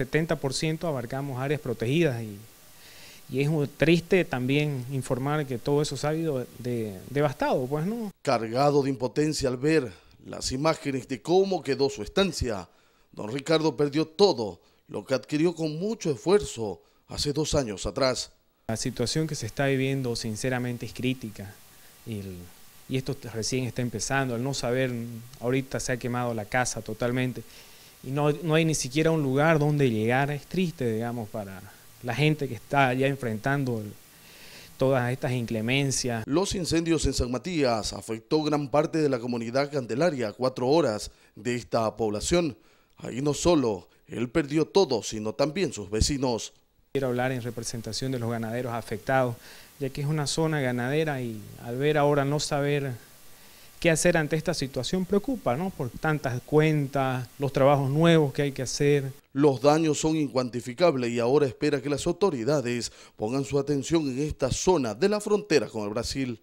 El 70% abarcamos áreas protegidas y, y, es muy triste también informar que todo eso se ha ido de, devastado, pues no. Cargado de impotencia al ver las imágenes de cómo quedó su estancia, don Ricardo perdió todo lo que adquirió con mucho esfuerzo hace dos años atrás. La situación que se está viviendo sinceramente es crítica y, y esto recién está empezando, al no saber, ahorita se ha quemado la casa totalmente y no, no hay ni siquiera un lugar donde llegar, es triste, digamos, para la gente que está ya enfrentando el, todas estas inclemencias. Los incendios en San Matías afectó gran parte de la comunidad candelaria, cuatro horas de esta población. Ahí no solo él perdió todo, sino también sus vecinos. Quiero hablar en representación de los ganaderos afectados, ya que es una zona ganadera y al ver ahora no saber qué hacer ante esta situación preocupa, ¿no? Por tantas cuentas, los trabajos nuevos que hay que hacer. Los daños son incuantificables y ahora espera que las autoridades pongan su atención en esta zona de la frontera con el Brasil.